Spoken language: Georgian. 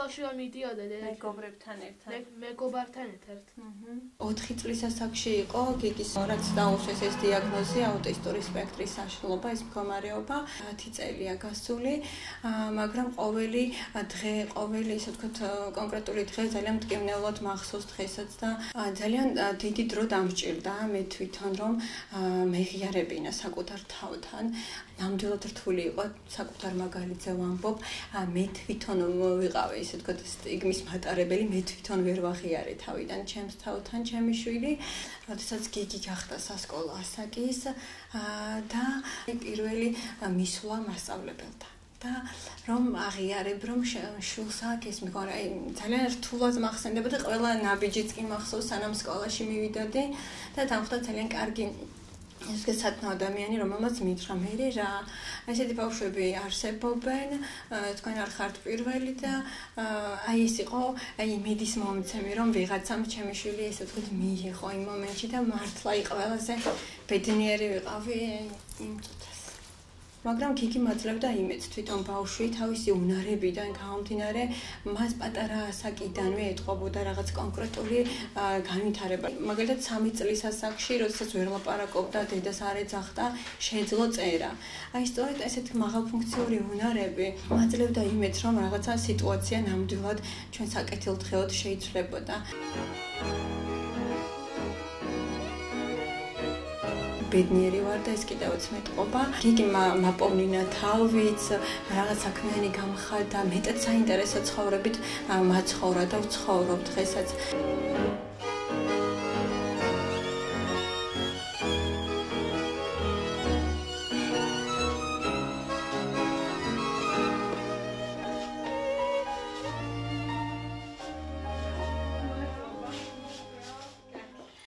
ბავშვია მიდიოდა მეგობრებთან ერთად. მეგობართან ერთად. აჰა. 4 წლის ასაკში იყო გიგის რაც დაუშვეს ეს დიაგნოზი აუტისტური სპექტრის საშლობა ეს მდგომარეობა 10 წელია გასული, მაგრამ ყოველი დღე, ყოველი ისე ვთქვათ კონკრეტული დღე ძალიან მტკივნეულად მახსოვს დღესაც და ძალიან დიდი დრო დამჭირდა მე თვითონ რომ მეღიარებინა საკუთარ თავთან. ნამდვილად რთული იყო საკუთარ მაგალითზე ვამბობ, მე თვითონ ვიყავი ისე ვთქვათ სტიგმის მატარებელი, მე თვითონ ვერ ვაღიარე თავიდან ჩემს თავთან ჩემი შვილი, როდესაც გიგი გახდა სასკოლო ასაკის და პირველი მისვლა მასწავლებელთან. და რომ აღიარებ რომ შულს აქ ეს მეგონა აი ძალიან რთულად მახსენდება და ყველა ნაბიჯიც კი მახსოვს სანამ სკოლაში მივიდოდი და დამხვდა ძალიან კარგი ეს გესათნო ადამიანი რომელმაც მითხრა მე რა ესეთი ბავშვები არსებობენ თქვენ არ ხართ პირველი და აი ეს იყო აი მედის მომცემი რომ ვიღაცამ ჩემი შვილი ესე თქვით მიიღო იმ მომენტში და მართლა იყო ყველაზე ბედნიერი ვიყავი იმ წუთას მაგრამ გიგი მაძლევდა იმეც თვითონ ბავშვი თავისი უნარებიდან გამომდინარე მას პატარა ასაკიდანვე ეთყობოდა რაღაც კონკრეტული განვითარება. მაგალითად 3 წლის ასაკში როდესაც ვერ ლაპარაკობდა დედას არ ეძახდა შეძლო წერა. აი სწორედ ესეთ მაღალფუნქციური უნარები მაძლევდა იმეც რომ რაღაცა სიტუაცია ნამდვილად ჩვენ საკეთილდღეოდ შეიცვლებოდა ბედნიერი ვარ და ეს კიდევაც მეტყობა. გიგი მაპოვნინა თავიც, რაღაც საქმიანი გამხადა, მეტად საინტერესო ცხოვრებით მაცხოვრა და ვცხოვრობ დღესაც.